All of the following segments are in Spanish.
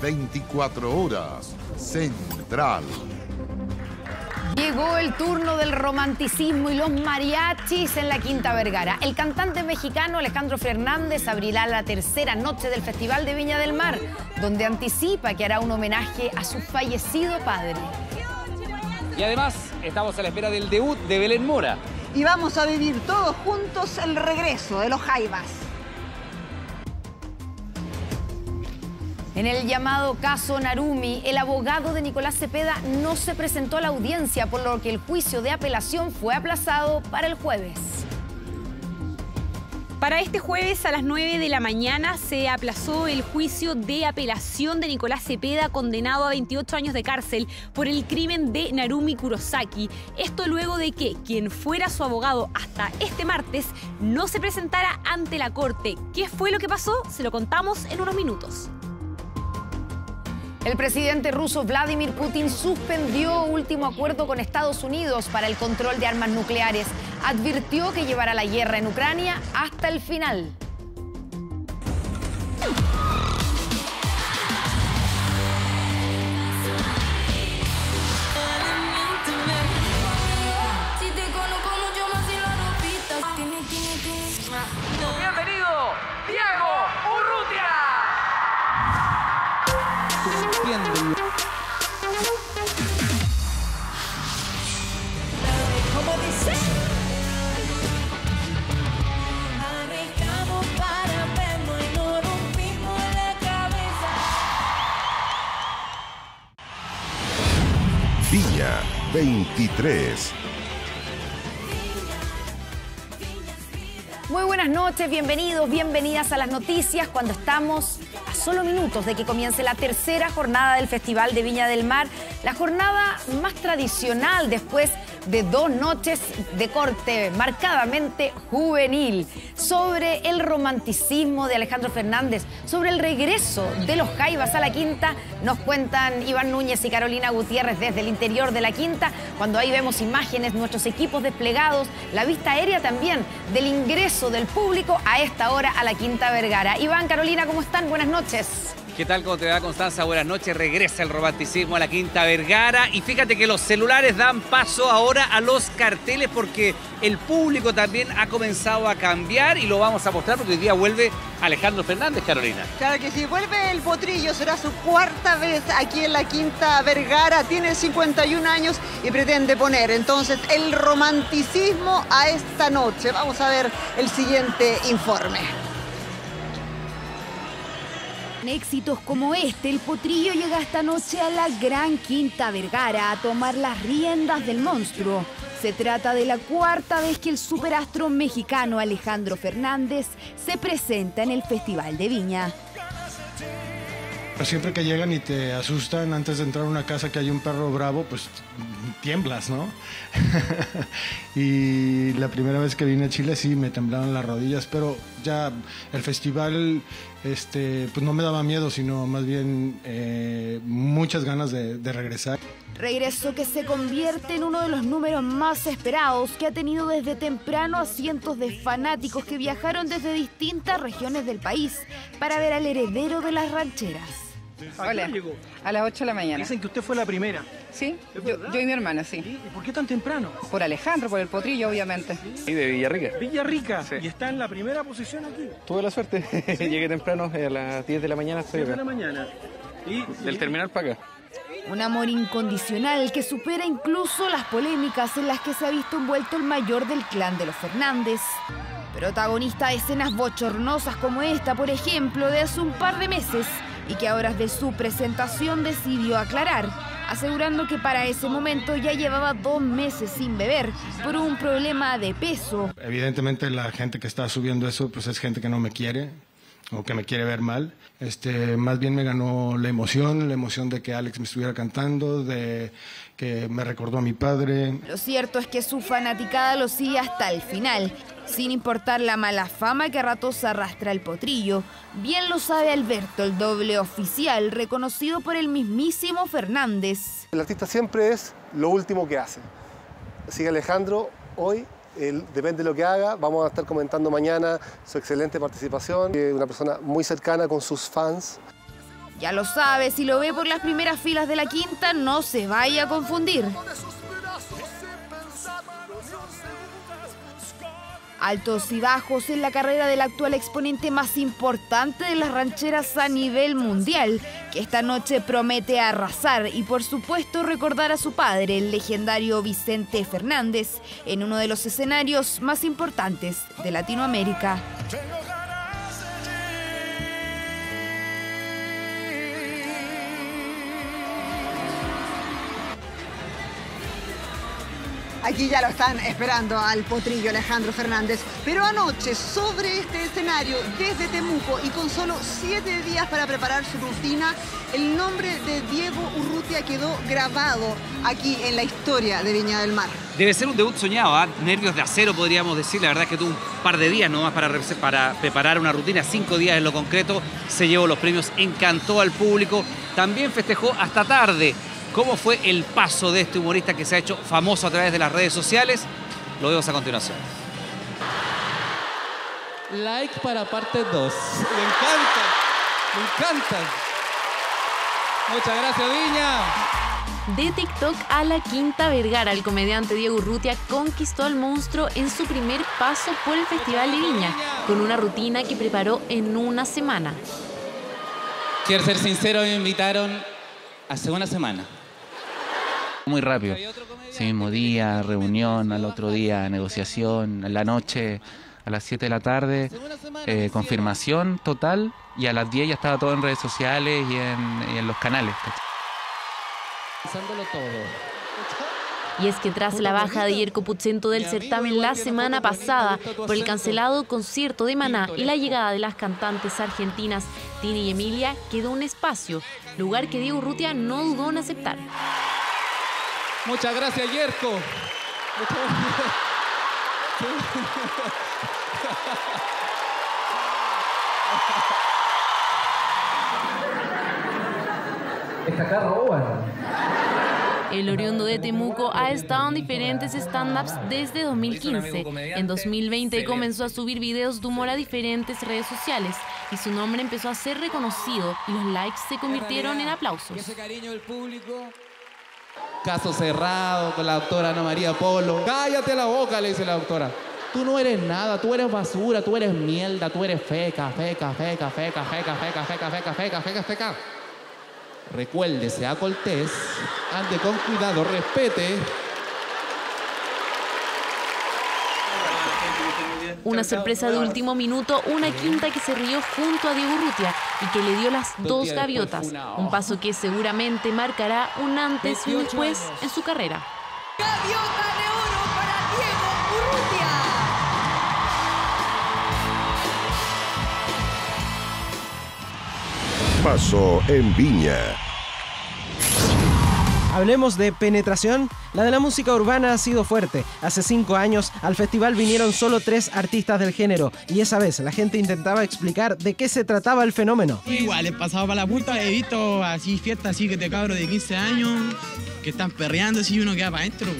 24 horas. Central. Llegó el turno del romanticismo y los mariachis en la Quinta Vergara. El cantante mexicano Alejandro Fernández abrirá la tercera noche del Festival de Viña del Mar, donde anticipa que hará un homenaje a su fallecido padre. Y además estamos a la espera del debut de Belén Mora. Y vamos a vivir todos juntos el regreso de los Jaivas. En el llamado caso Narumi, el abogado de Nicolás Cepeda no se presentó a la audiencia, por lo que el juicio de apelación fue aplazado para el jueves. Para este jueves a las 9 de la mañana se aplazó el juicio de apelación de Nicolás Cepeda, condenado a 28 años de cárcel por el crimen de Narumi Kurosaki. Esto luego de que quien fuera su abogado hasta este martes no se presentara ante la corte. ¿Qué fue lo que pasó? Se lo contamos en unos minutos. El presidente ruso Vladimir Putin suspendió último acuerdo con Estados Unidos para el control de armas nucleares. Advirtió que llevará la guerra en Ucrania hasta el final. 23. Muy buenas noches, bienvenidos, bienvenidas a las noticias cuando estamos a solo minutos de que comience la tercera jornada del Festival de Viña del Mar, la jornada más tradicional después de dos noches de corte marcadamente juvenil, sobre el romanticismo de Alejandro Fernández, sobre el regreso de los Jaivas a la Quinta, nos cuentan Iván Núñez y Carolina Gutiérrez desde el interior de la Quinta, cuando ahí vemos imágenes, nuestros equipos desplegados, la vista aérea también del ingreso del público a esta hora a la Quinta Vergara. Iván, Carolina, ¿cómo están? Buenas noches. ¿Qué tal? ¿Cómo te va, Constanza? Buenas noches. Regresa el romanticismo a la Quinta Vergara. Y fíjate que los celulares dan paso ahora a los carteles porque el público también ha comenzado a cambiar y lo vamos a mostrar porque hoy día vuelve Alejandro Fernández, Carolina. Claro que sí, vuelve el potrillo, será su cuarta vez aquí en la Quinta Vergara, tiene 51 años y pretende poner entonces el romanticismo a esta noche. Vamos a ver el siguiente informe. Éxitos como este, el potrillo llega esta noche a la Gran Quinta Vergara a tomar las riendas del monstruo. Se trata de la cuarta vez que el superastro mexicano Alejandro Fernández se presenta en el Festival de Viña. Siempre que llegan y te asustan antes de entrar a una casa que hay un perro bravo, pues tiemblas, ¿no? y la primera vez que vine a Chile sí me temblaban las rodillas, pero ya el festival este, pues no me daba miedo, sino más bien eh, muchas ganas de, de regresar. Regreso que se convierte en uno de los números más esperados que ha tenido desde temprano a cientos de fanáticos que viajaron desde distintas regiones del país para ver al heredero de las rancheras. Hola, a las 8 de la mañana. Dicen que usted fue la primera. Sí, ¿Es yo, y mi hermana, sí. ¿Y por qué tan temprano? Por Alejandro, por el potrillo, obviamente. Y de Villarrica. Villarrica. Sí. Y está en la primera posición aquí. Tuve la suerte. Llegué temprano, eh, a las 10 de la mañana estoy 10 de acá. la mañana. Y, Del terminal para acá. Un amor incondicional que supera incluso las polémicas en las que se ha visto envuelto el mayor del clan de los Fernández. Protagonista de escenas bochornosas como esta, por ejemplo, de hace un par de meses y que a horas de su presentación decidió aclarar, asegurando que para ese momento ya llevaba dos meses sin beber por un problema de peso. Evidentemente la gente que está subiendo eso pues es gente que no me quiere o que me quiere ver mal. Este, más bien me ganó la emoción, la emoción de que Alex me estuviera cantando, de que me recordó a mi padre. Lo cierto es que su fanaticada lo sigue hasta el final, sin importar la mala fama que a ratos arrastra el potrillo. Bien lo sabe Alberto, el doble oficial, reconocido por el mismísimo Fernández. El artista siempre es lo último que hace. Así que Alejandro, hoy, depende de lo que haga, vamos a estar comentando mañana su excelente participación, una persona muy cercana con sus fans. Ya lo sabe, si lo ve por las primeras filas de la quinta, no se vaya a confundir. Altos y bajos en la carrera del actual exponente más importante de las rancheras a nivel mundial, que esta noche promete arrasar y por supuesto recordar a su padre, el legendario Vicente Fernández, en uno de los escenarios más importantes de Latinoamérica. Aquí ya lo están esperando al potrillo Alejandro Fernández. Pero anoche, sobre este escenario, desde Temuco y con solo siete días para preparar su rutina, el nombre de Diego Urrutia quedó grabado aquí en la historia de Viña del Mar. Debe ser un debut soñado, ¿ah? nervios de acero podríamos decir. La verdad es que tuvo un par de días nomás para, para preparar una rutina, cinco días en lo concreto. Se llevó los premios, encantó al público. También festejó hasta tarde. ¿Cómo fue el paso de este humorista que se ha hecho famoso a través de las redes sociales? Lo vemos a continuación. Like para parte 2. Me encanta, me encanta. Muchas gracias, Viña. De TikTok a la Quinta Vergara, el comediante Diego Urrutia conquistó al monstruo en su primer paso por el Festival de Viña, con una rutina que preparó en una semana. Quiero ser sincero, me invitaron hace una semana. Muy rápido. Ese mismo día, reunión, al otro día, negociación, en la noche, a las 7 de la tarde, eh, confirmación total, y a las 10 ya estaba todo en redes sociales y en, y en los canales. ¿cachai? Pensándolo todo. Y es que tras la baja de Yerko Puccento del certamen la semana pasada por el cancelado concierto de Maná y la llegada de las cantantes argentinas Tini y Emilia, quedó un espacio, lugar que Diego Urrutia no dudó en aceptar. Muchas gracias, Yerko. Muchas Esta acá. El oriundo de Temuco ha estado en diferentes stand-ups desde 2015. En 2020 comenzó a subir videos de humor a diferentes redes sociales y su nombre empezó a ser reconocido y los likes se convirtieron en aplausos. Caso cerrado con la doctora Ana María Polo. Cállate la boca, le dice la doctora. Tú no eres nada, tú eres basura, tú eres mierda, tú eres feca, feca, feca, feca, feca, feca, feca, feca, feca, feca, feca. Recuerde, sea cortés, ande con cuidado, respete. Una sorpresa de último minuto, una quinta que se rió junto a Diego Urrutia y que le dio las dos gaviotas. Un paso que seguramente marcará un antes y un 28 después en su carrera. Gaviota de oro para Diego Urrutia. Pasó en Viña. Hablemos de penetración. La de la música urbana ha sido fuerte. Hace cinco años al festival vinieron solo tres artistas del género y esa vez la gente intentaba explicar de qué se trataba el fenómeno. Igual, he pasado para la puerta, he visto así fiestas así que te cabros de 15 años que están perreando así y uno queda para adentro.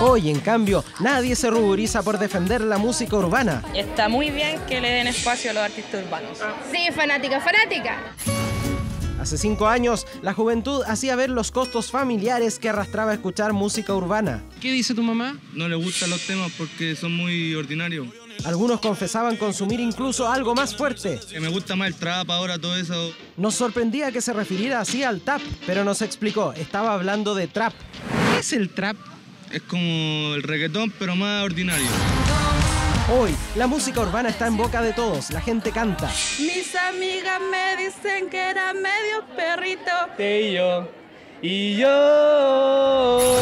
Hoy, en cambio, nadie se ruboriza por defender la música urbana. Está muy bien que le den espacio a los artistas urbanos. Sí, fanática, fanática. Hace cinco años, la juventud hacía ver los costos familiares que arrastraba escuchar música urbana. ¿Qué dice tu mamá? No le gustan los temas porque son muy ordinarios. Algunos confesaban consumir incluso algo más fuerte. Que me gusta más el trap ahora, todo eso. Nos sorprendía que se refiriera así al tap, pero nos explicó, estaba hablando de trap. ¿Qué es el trap? Es como el reggaetón, pero más ordinario. Hoy, la música urbana está en boca de todos, la gente canta. Mis amigas me dicen que era medio perrito. Y yo. Y yo.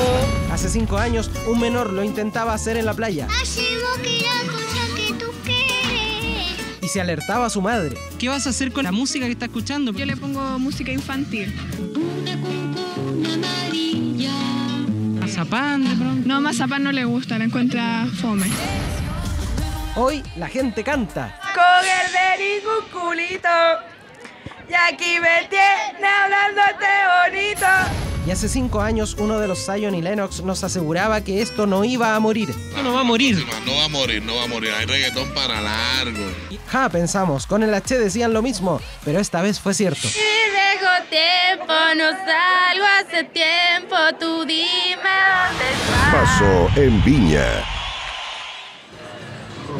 Hace cinco años, un menor lo intentaba hacer en la playa y se alertaba a su madre. ¿Qué vas a hacer con la música que está escuchando? Yo le pongo música infantil. Mazapán, de pronto. No, Mazapán no le gusta, la encuentra fome. Hoy, la gente canta. Con el de ningún culito. Y aquí me tiene hablándote bonito. Y Y hace cinco años uno de los Zion y Lennox nos aseguraba que esto no iba a morir. no va a morir. No va a morir, no va a morir. Hay reggaetón para largo. Ja, pensamos, con el H decían lo mismo, pero esta vez fue cierto. Si dejo tiempo, no salgo hace tiempo, tú dime dónde estás. Pasó en Viña.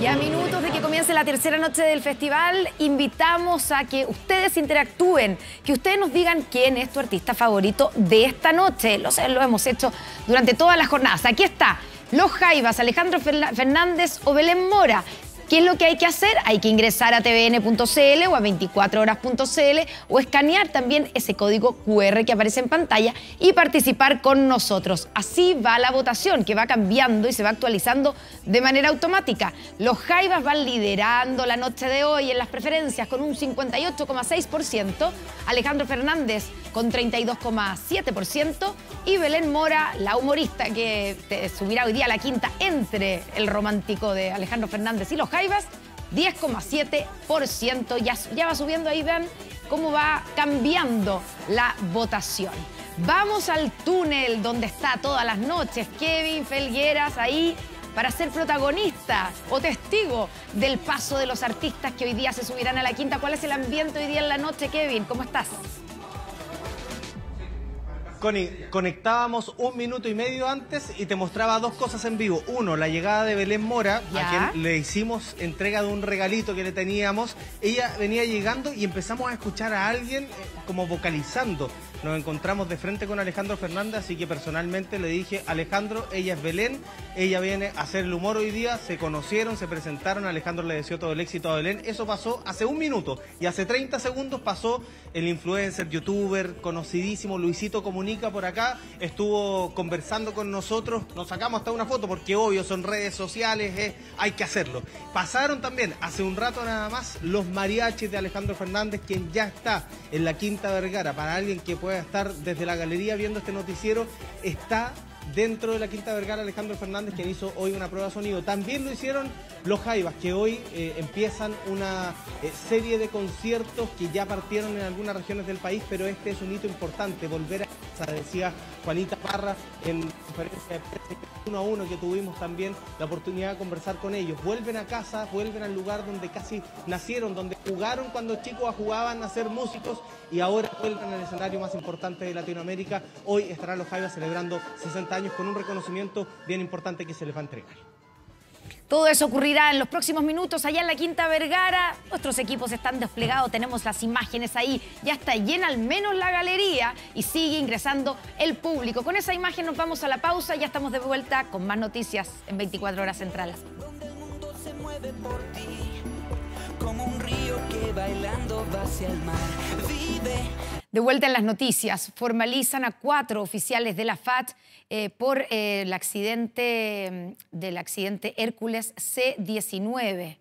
Y a minutos de que comience la tercera noche del festival, invitamos a que ustedes interactúen, que ustedes nos digan quién es tu artista favorito de esta noche. Lo, sé, lo hemos hecho durante todas las jornadas. Aquí está, Los Jaivas, Alejandro Fernández o Belén Mora. ¿Qué es lo que hay que hacer? Hay que ingresar a tvn.cl o a 24horas.cl o escanear también ese código QR que aparece en pantalla y participar con nosotros. Así va la votación, que va cambiando y se va actualizando de manera automática. Los Jaivas van liderando la noche de hoy en las preferencias con un 58,6%, Alejandro Fernández con 32,7% y Belén Mora, la humorista que subirá hoy día a la quinta entre el romántico de Alejandro Fernández y los Jaivas, 10,7%. Ya, ya va subiendo ahí, vean cómo va cambiando la votación. Vamos al túnel donde está todas las noches Kevin Felgueras ahí para ser protagonista o testigo del paso de los artistas que hoy día se subirán a la quinta. ¿Cuál es el ambiente hoy día en la noche, Kevin? ¿Cómo estás? Connie, conectábamos un minuto y medio antes y te mostraba dos cosas en vivo. Uno, la llegada de Belén Mora, Ya. a quien le hicimos entrega de un regalito que le teníamos. Ella venía llegando y empezamos a escuchar a alguien eh, como vocalizando. Nos encontramos de frente con Alejandro Fernández, así que personalmente le dije, Alejandro, ella es Belén, ella viene a hacer el humor hoy día, se conocieron, se presentaron, Alejandro le deseó todo el éxito a Belén. Eso pasó hace un minuto y hace 30 segundos pasó el influencer, youtuber, conocidísimo Luisito Comunica por acá, estuvo conversando con nosotros, nos sacamos hasta una foto porque obvio son redes sociales, eh, hay que hacerlo. Pasaron también hace un rato nada más los mariachis de Alejandro Fernández, quien ya está en la Quinta Vergara. Para alguien que pueda estar desde la galería viendo este noticiero, está dentro de la Quinta Vergara Alejandro Fernández, quien hizo hoy una prueba de sonido. También lo hicieron los Jaivas, que hoy eh, empiezan una eh, serie de conciertos que ya partieron en algunas regiones del país, pero este es un hito importante, volver a casa, decía Juanita Parra en conferencia de prensa uno a uno que tuvimos también la oportunidad de conversar con ellos. Vuelven a casa, vuelven al lugar donde casi nacieron, donde jugaron cuando chicos jugaban a ser músicos y ahora vuelven al escenario más importante de Latinoamérica. Hoy estarán los Jaivas celebrando 60 años con un reconocimiento bien importante que se les va a entregar. Todo eso ocurrirá en los próximos minutos allá en la Quinta Vergara. Nuestros equipos están desplegados, tenemos las imágenes ahí. Ya está llena al menos la galería y sigue ingresando el público. Con esa imagen nos vamos a la pausa. Ya estamos de vuelta con más noticias en 24 horas centrales. se mueve por ti, como un río que bailando va hacia el mar. Vive De vuelta en las noticias, formalizan a cuatro oficiales de la FAT eh, por eh, el accidente mm, del accidente Hércules C-19,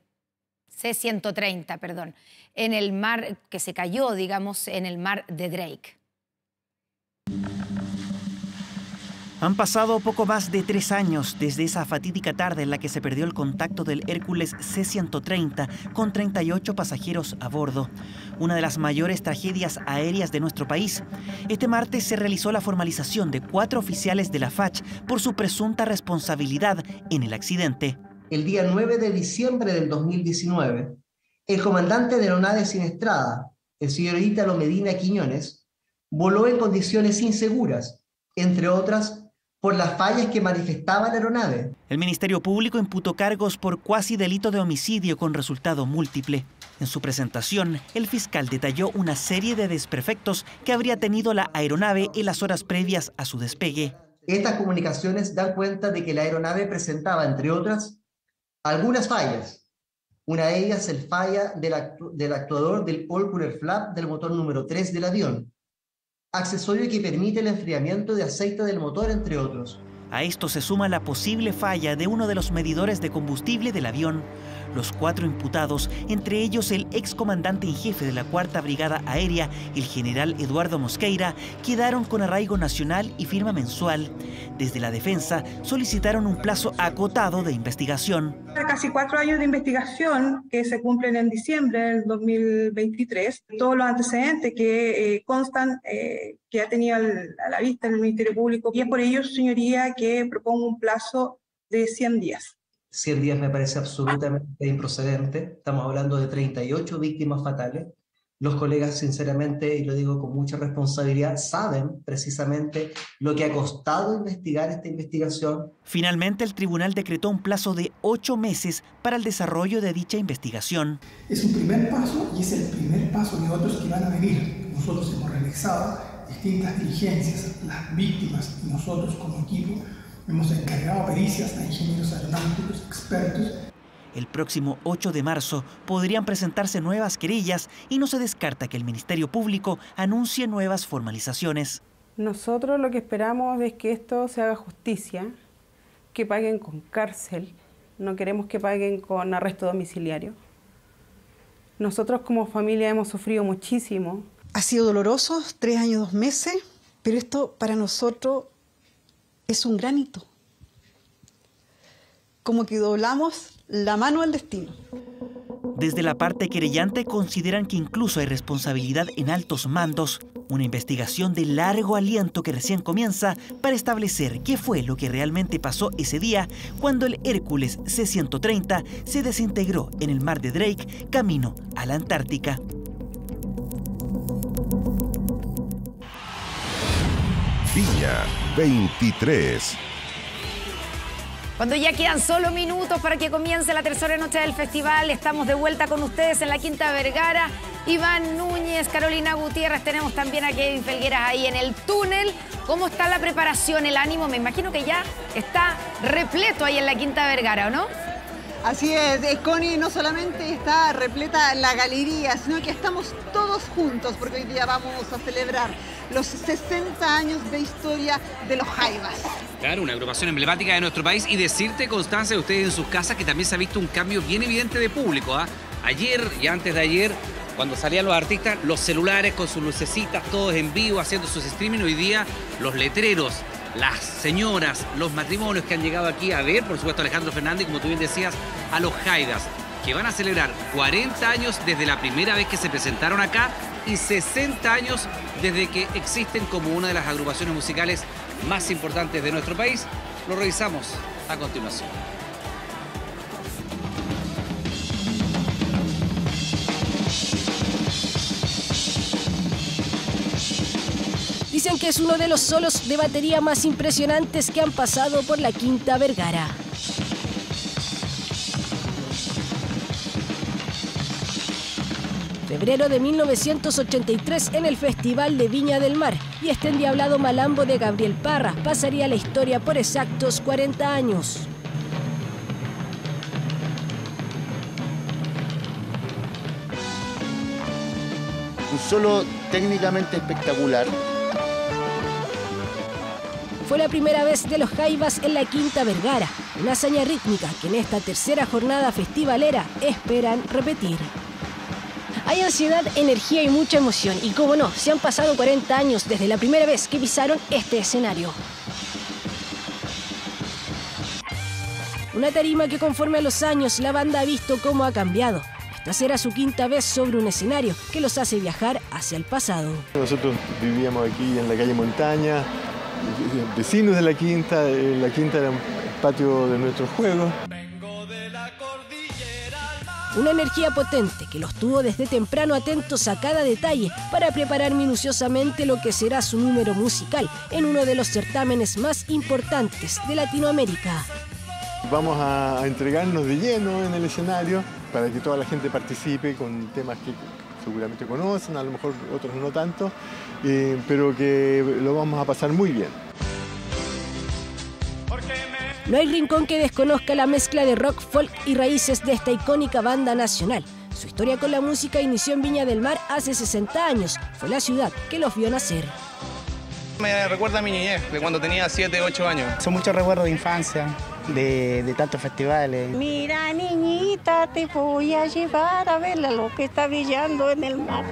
C-130, perdón, en el mar que se cayó, digamos, en el mar de Drake. Han pasado poco más de tres años desde esa fatídica tarde en la que se perdió el contacto del Hércules C-130 con 38 pasajeros a bordo, una de las mayores tragedias aéreas de nuestro país. Este martes se realizó la formalización de cuatro oficiales de la FACH por su presunta responsabilidad en el accidente. el día 9 de diciembre del 2019, el comandante de aeronave Sinestrada, el señor Ítalo Medina Quiñones, voló en condiciones inseguras, entre otras por las fallas que manifestaba la aeronave. El Ministerio Público imputó cargos por cuasi delito de homicidio con resultado múltiple. En su presentación, el fiscal detalló una serie de desperfectos que habría tenido la aeronave en las horas previas a su despegue. Estas comunicaciones dan cuenta de que la aeronave presentaba, entre otras, algunas fallas. Una de ellas el falla del, actu- del actuador del all-cooler flap del motor número 3 del avión, accesorio que permite el enfriamiento de aceite del motor, entre otros. A esto se suma la posible falla de uno de los medidores de combustible del avión, Los cuatro imputados, entre ellos el excomandante en jefe de la Cuarta Brigada Aérea, el general Eduardo Mosqueira, quedaron con arraigo nacional y firma mensual. Desde la defensa solicitaron un plazo acotado de investigación. Casi cuatro años de investigación que se cumplen en diciembre del 2023. Todos los antecedentes que eh, constan eh, que ha tenido a la vista el Ministerio Público. Y es por ello, señoría, que propongo un plazo de 100 días. 100 días me parece absolutamente improcedente. Estamos hablando de 38 víctimas fatales. Los colegas, sinceramente, y lo digo con mucha responsabilidad, saben precisamente lo que ha costado investigar esta investigación. Finalmente, el tribunal decretó un plazo de ocho meses para el desarrollo de dicha investigación. Es un primer paso y es el primer paso de otros que van a venir. Nosotros hemos realizado distintas diligencias, las víctimas y nosotros como equipo hemos encargado pericias a ingenieros aeronáuticos, expertos, El próximo 8 de marzo podrían presentarse nuevas querellas y no se descarta que el Ministerio Público anuncie nuevas formalizaciones. Nosotros lo que esperamos es que esto se haga justicia, que paguen con cárcel, no queremos que paguen con arresto domiciliario. Nosotros como familia hemos sufrido muchísimo. Ha sido doloroso, tres años, dos meses, pero esto para nosotros es un gran hito. Como que doblamos la mano al destino. Desde la parte querellante consideran que incluso hay responsabilidad en altos mandos, una investigación de largo aliento que recién comienza para establecer qué fue lo que realmente pasó ese día cuando el Hércules C-130 se desintegró en el mar de Drake camino a la Antártica. Viña 23. Cuando ya quedan solo minutos para que comience la tercera noche del festival, estamos de vuelta con ustedes en la Quinta Vergara. Iván Núñez, Carolina Gutiérrez, tenemos también a Kevin Felgueras ahí en el túnel. ¿Cómo está la preparación, el ánimo? Me imagino que ya está repleto ahí en la Quinta Vergara, ¿o no? Así es, eh, Connie no solamente está repleta la galería, sino que estamos todos juntos porque hoy día vamos a celebrar los 60 años de historia de los Jaivas. Claro, una agrupación emblemática de nuestro país y decirte, Constancia, de ustedes en sus casas que también se ha visto un cambio bien evidente de público. ¿ah? Ayer y antes de ayer, cuando salían los artistas, los celulares con sus lucecitas, todos en vivo, haciendo sus streaming, hoy día los letreros, las señoras, los matrimonios que han llegado aquí a ver, por supuesto Alejandro Fernández, como tú bien decías, a los Jaidas, que van a celebrar 40 años desde la primera vez que se presentaron acá y 60 años desde que existen como una de las agrupaciones musicales más importantes de nuestro país. Lo revisamos a continuación. Dicen que es uno de los solos de batería más impresionantes que han pasado por la Quinta Vergara. Febrero de 1983 en el Festival de Viña del Mar y este endiablado malambo de Gabriel Parra pasaría la historia por exactos 40 años. un solo técnicamente espectacular. Fue la primera vez de los Jaivas en la Quinta Vergara, una hazaña rítmica que en esta tercera jornada festivalera esperan repetir. Hay ansiedad, energía y mucha emoción, y como no, se han pasado 40 años desde la primera vez que pisaron este escenario. Una tarima que conforme a los años la banda ha visto cómo ha cambiado. Esta será su quinta vez sobre un escenario que los hace viajar hacia el pasado. Nosotros vivíamos aquí en la calle Montaña, vecinos de la quinta, eh, la quinta era un patio de nuestros juegos. Una energía potente que los tuvo desde temprano atentos a cada detalle para preparar minuciosamente lo que será su número musical en uno de los certámenes más importantes de Latinoamérica. Vamos a, a entregarnos de lleno en el escenario para que toda la gente participe con temas que seguramente conocen, a lo mejor otros no tanto, eh, pero que lo vamos a pasar muy bien. No hay rincón que desconozca la mezcla de rock, folk y raíces de esta icónica banda nacional. Su historia con la música inició en Viña del Mar hace 60 años. Fue la ciudad que los vio nacer. Me recuerda a mi niñez, de cuando tenía 7, 8 años. Son muchos recuerdos de infancia, de, de tantos festivales. Mira, niñita, te voy a llevar a ver la luz que está brillando en el mar.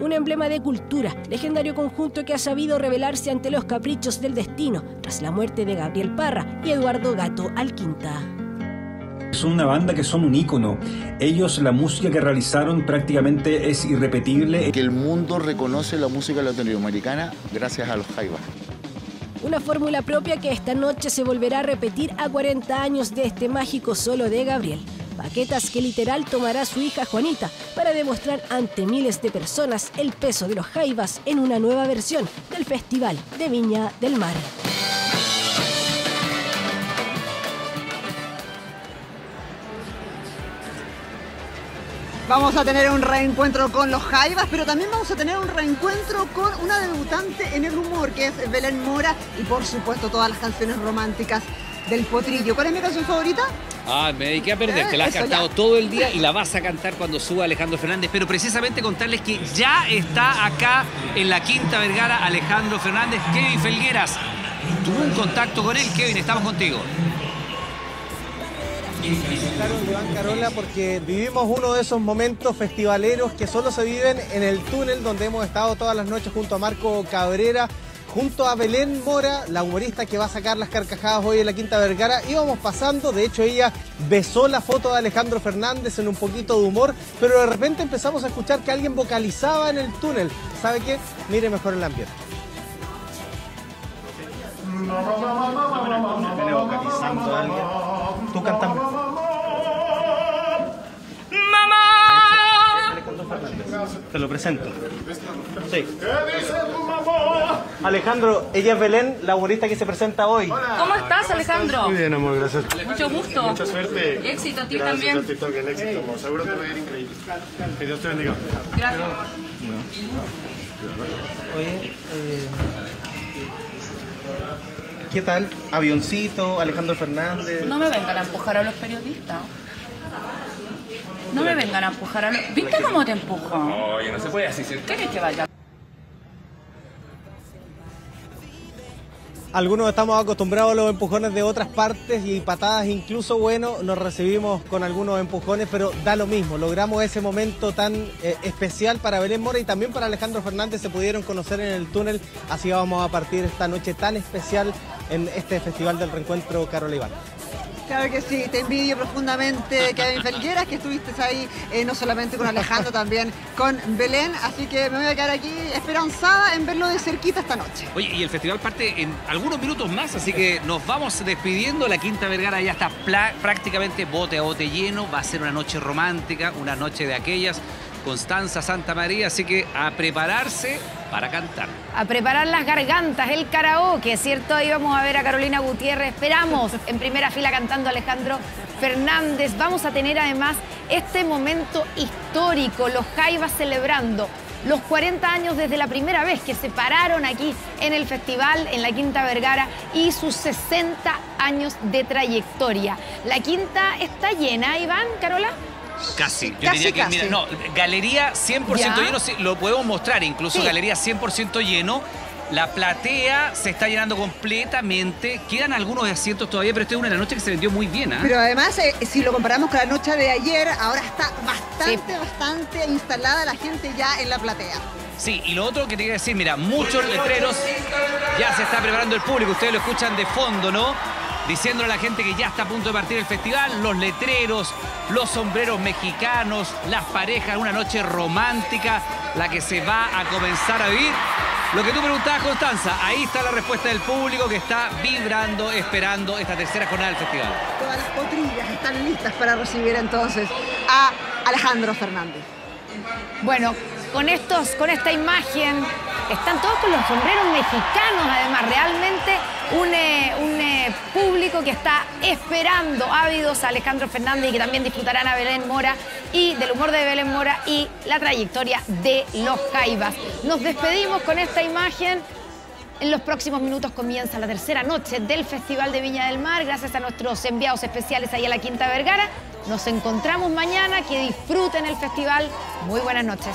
Un emblema de cultura, legendario conjunto que ha sabido rebelarse ante los caprichos del destino tras la muerte de Gabriel Parra y Eduardo Gato Alquinta. Son una banda que son un ícono. Ellos, la música que realizaron prácticamente es irrepetible. Que el mundo reconoce la música latinoamericana gracias a los Jaivas. Una fórmula propia que esta noche se volverá a repetir a 40 años de este mágico solo de Gabriel. Paquetas que literal tomará su hija Juanita para demostrar ante miles de personas el peso de los Jaivas en una nueva versión del Festival de Viña del Mar. Vamos a tener un reencuentro con los Jaivas, pero también vamos a tener un reencuentro con una debutante en el humor, que es Belén Mora, y por supuesto todas las canciones románticas del potrillo. ¿Cuál es mi canción favorita? Ah, me dediqué a perder. Te la has Eso cantado ya. todo el día y la vas a cantar cuando suba Alejandro Fernández. Pero precisamente contarles que ya está acá en la Quinta Vergara Alejandro Fernández. Kevin Felgueras tuvo un contacto con él. Kevin, estamos contigo. Iván Carola, porque vivimos uno de esos momentos festivaleros que solo se viven en el túnel donde hemos estado todas las noches junto a Marco Cabrera, junto a Belén Mora, la humorista que va a sacar las carcajadas hoy en la Quinta Vergara. Íbamos pasando, de hecho ella besó la foto de Alejandro Fernández en un poquito de humor, pero de repente empezamos a escuchar que alguien vocalizaba en el túnel. ¿Sabe qué? Mire mejor el ambiente. Tú cantando. Te lo presento. Sí. Alejandro, ella es Belén, la humorista que se presenta hoy. ¿Cómo estás, Alejandro? Muy bien, amor, gracias. Mucho gusto. Mucha suerte. Éxito a ti Gracias, también. a ti también, éxito. Seguro te va a ir increíble. Que Dios te bendiga. Gracias. Oye, eh, ¿qué tal? Avioncito, Alejandro Fernández. No me vengan a empujar a los periodistas. No me vengan a empujar a los... ¿Viste cómo te empujo? Oye, no se puede así, ¿cierto? ¿Quieres que vaya? Algunos estamos acostumbrados a los empujones de otras partes y patadas incluso, bueno, nos recibimos con algunos empujones, pero da lo mismo. Logramos ese momento tan eh, especial para Belén Mora y también para Alejandro Fernández. Se pudieron conocer en el túnel. Así vamos a partir esta noche tan especial en este Festival del Reencuentro Carola Iván. Claro que sí, te envidio profundamente, Kevin Felgueras, que estuviste ahí eh, no solamente con Alejandro, también con Belén, así que me voy a quedar aquí esperanzada en verlo de cerquita esta noche. Oye, y el festival parte en algunos minutos más, así que nos vamos despidiendo. La Quinta Vergara ya está prácticamente bote a bote lleno. Va a ser una noche romántica, una noche de aquellas. Constanza Santa María, así que a prepararse para cantar. A preparar las gargantas, el karaoke, ¿cierto? Ahí vamos a ver a Carolina Gutiérrez. Esperamos en primera fila cantando Alejandro Fernández. Vamos a tener además este momento histórico, los Jaivas celebrando los 40 años desde la primera vez que se pararon aquí en el festival, en la Quinta Vergara, y sus 60 años de trayectoria. La Quinta está llena, Iván, Carola. Casi. Yo Casi, diría que, casi. mira, no, galería 100% Ya. lleno, lo podemos mostrar, incluso Sí. galería 100% lleno. La platea se está llenando completamente. Quedan algunos asientos todavía, pero esta es una de las noches que se vendió muy bien. ¿ah? Pero además, eh, si lo comparamos con la noche de ayer, ahora está bastante, bastante instalada la gente ya en la platea. Sí, y lo otro que te quería decir, mira, muchos letreros, ya se está preparando el público, ustedes lo escuchan de fondo, ¿no? Diciéndole a la gente que ya está a punto de partir el festival, los letreros, los sombreros mexicanos, las parejas, una noche romántica, la que se va a comenzar a vivir. Lo que tú preguntabas, Constanza, ahí está la respuesta del público que está vibrando, esperando esta tercera jornada del festival. Todas las potrillas están listas para recibir entonces a Alejandro Fernández. Bueno, con estos, con esta imagen, están todos con los sombreros mexicanos, además, realmente un, eh, un, eh, público que está esperando ávidos a Alejandro Fernández y que también disfrutarán a Belén Mora y del humor de Belén Mora y la trayectoria de los Jaivas. Nos despedimos con esta imagen. En los próximos minutos comienza la tercera noche del Festival de Viña del Mar. Gracias a nuestros enviados especiales ahí a la Quinta Vergara. Nos encontramos mañana. Que disfruten el festival. Muy buenas noches.